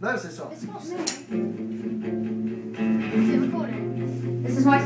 No, c'est ça. It's not me. Is recording? This is my